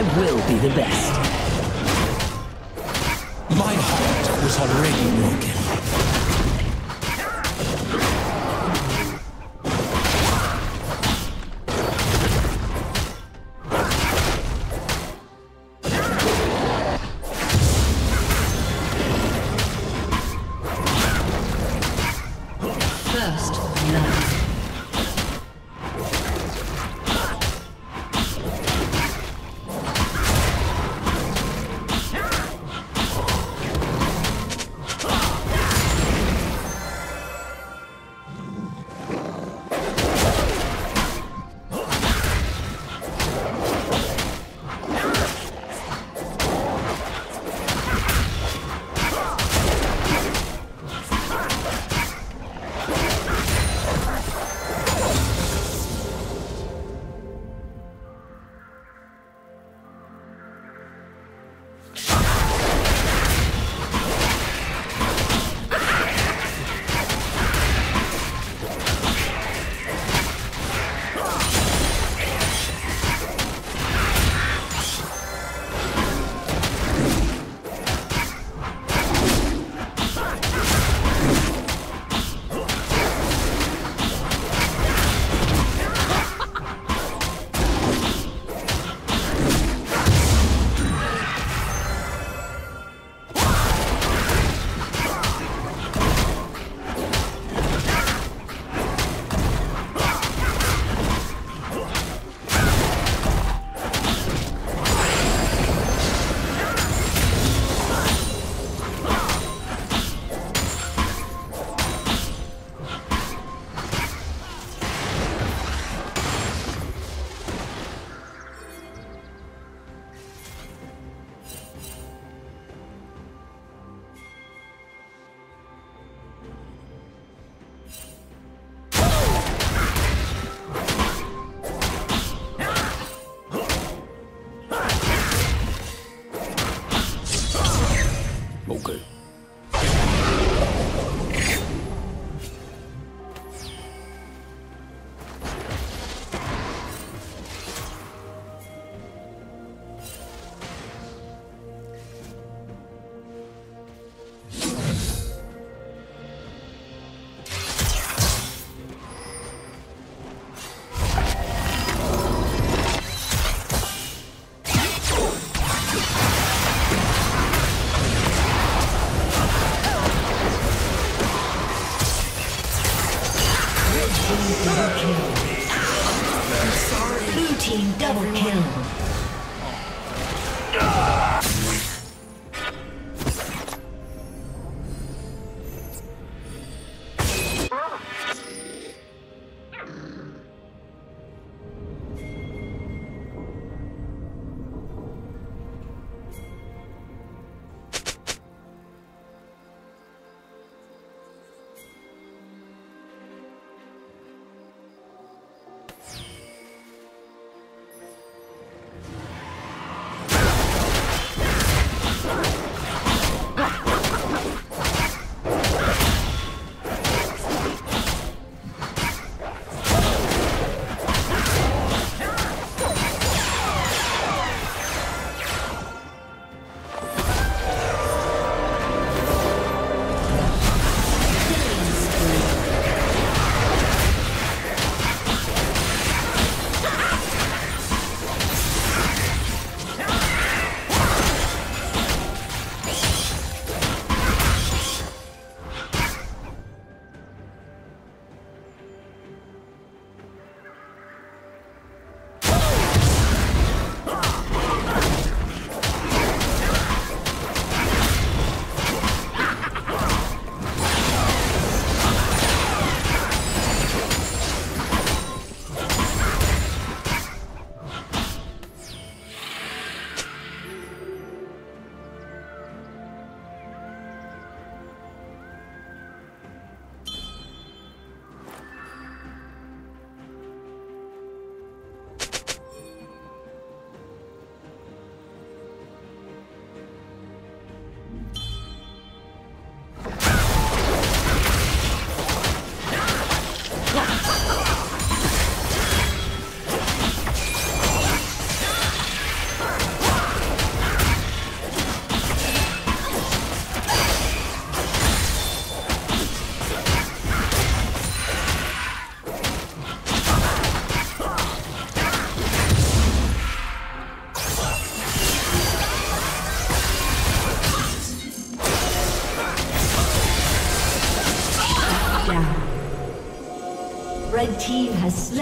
I will be the best. My heart was already broken.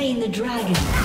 Slain the dragon.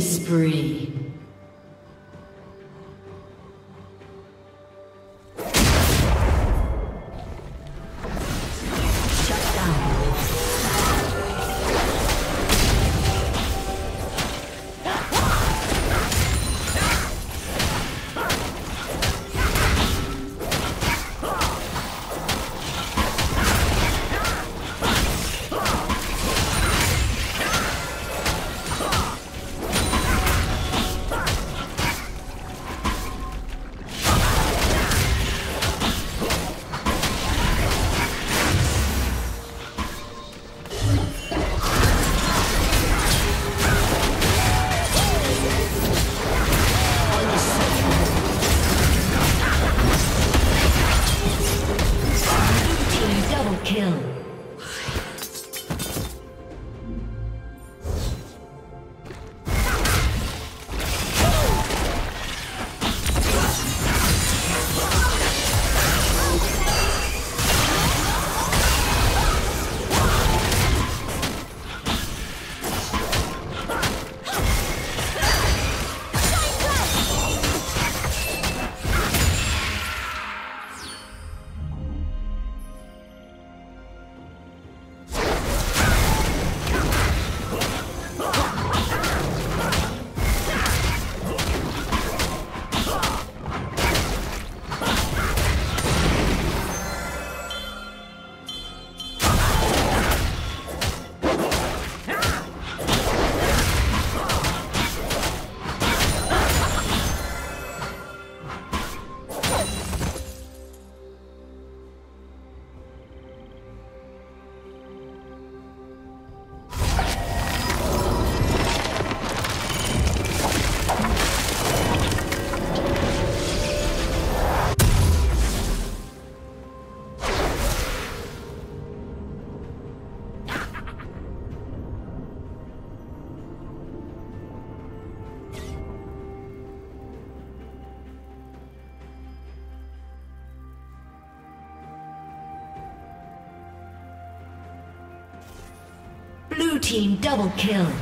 Spree. Team double kill.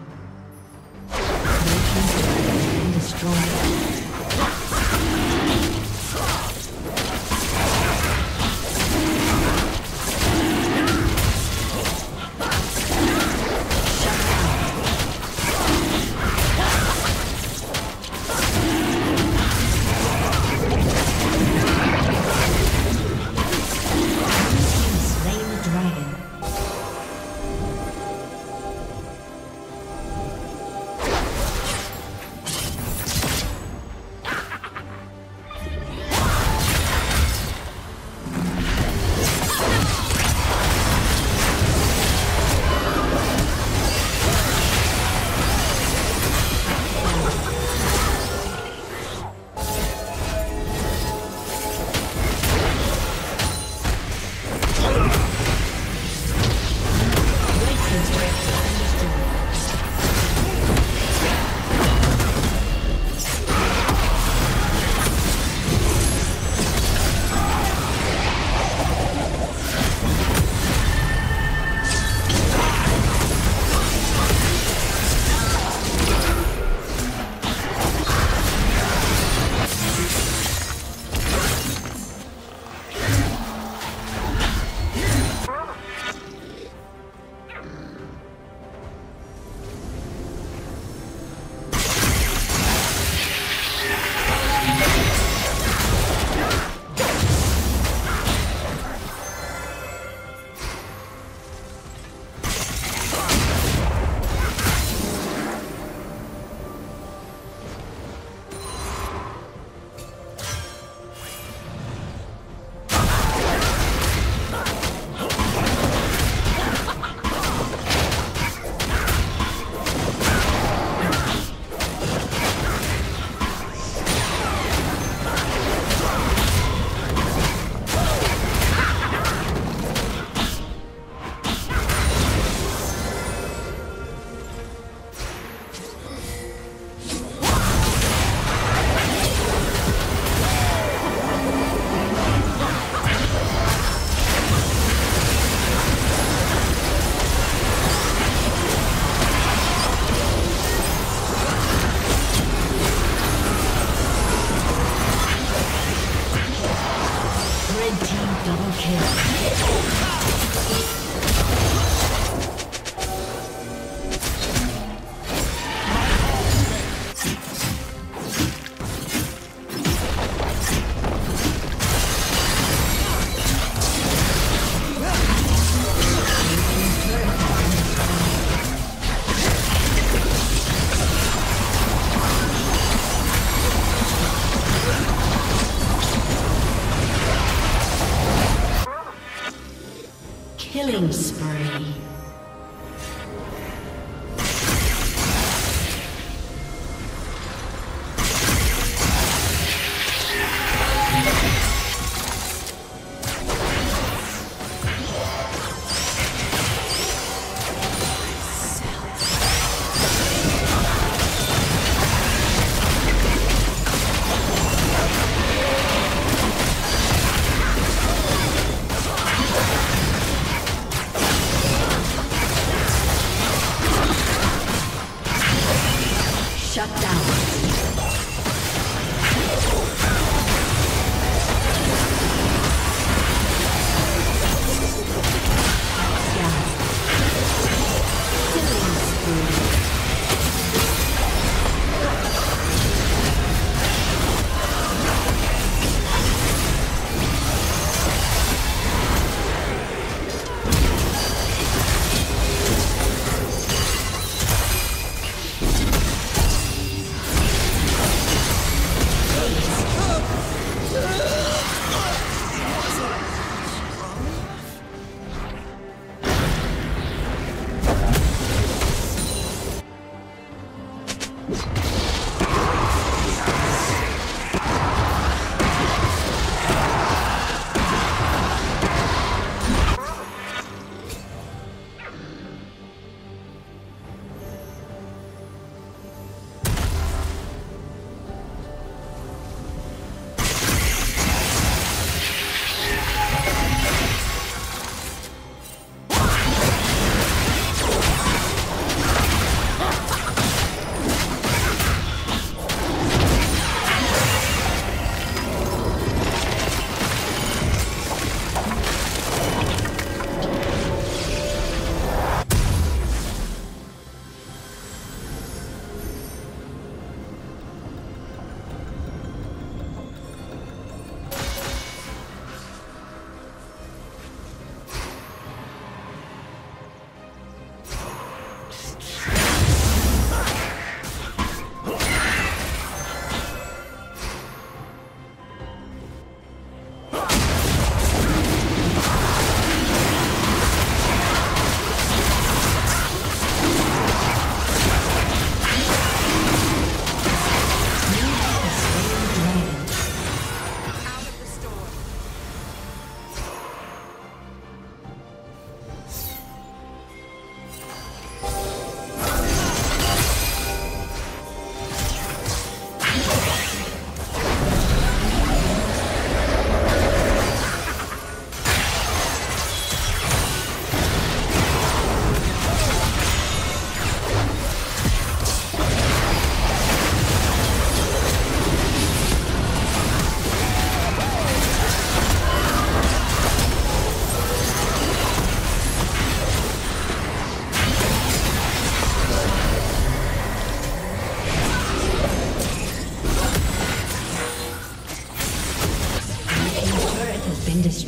Killing spree.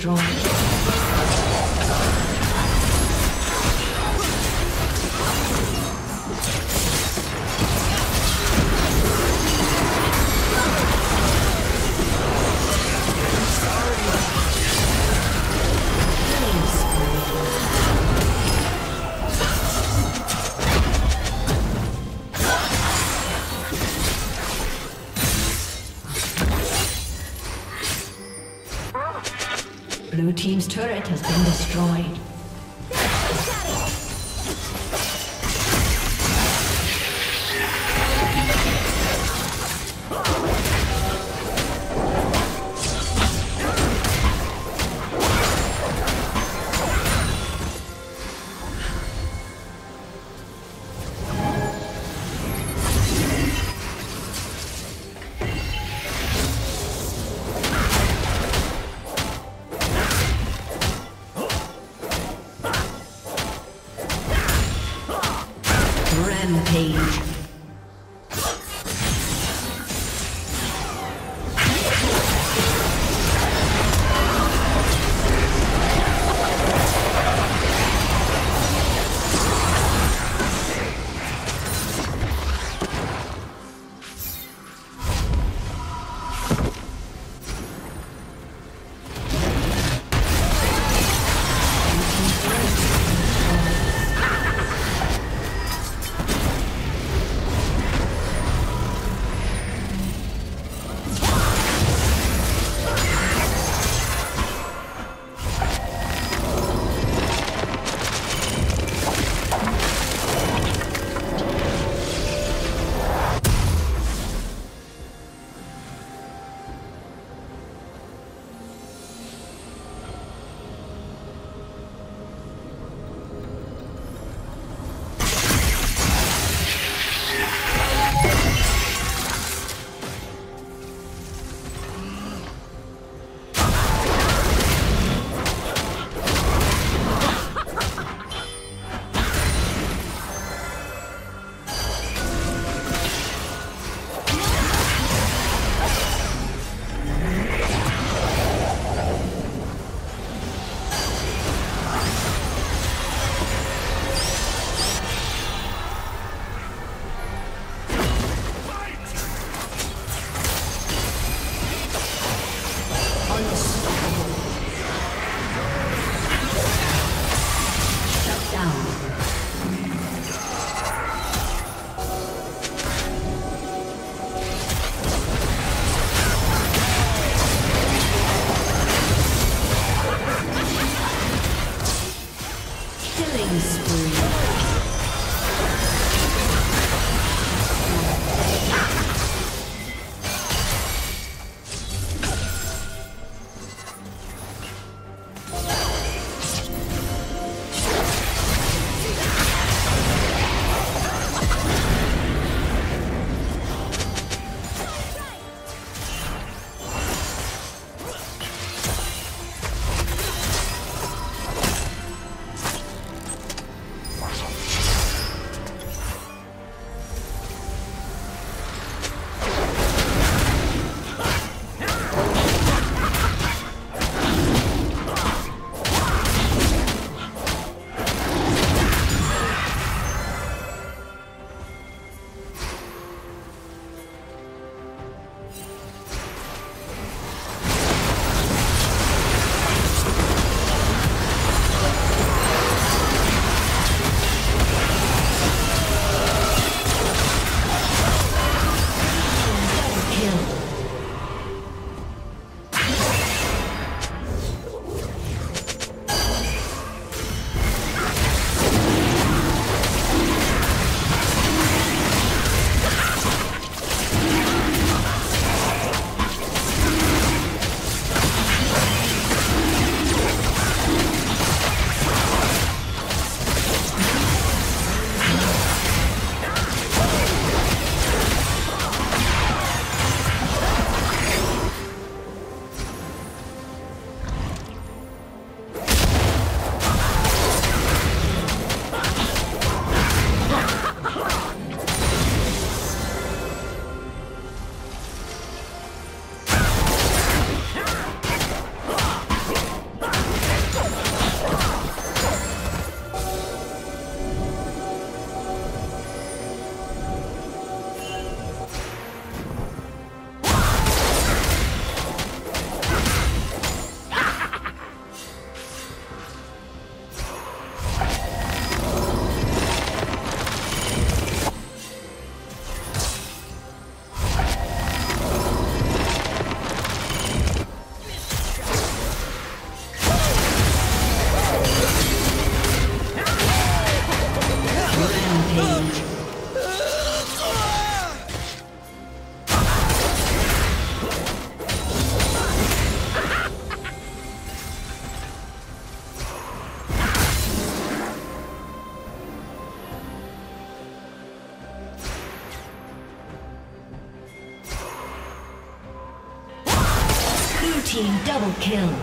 Destroyed. Kill.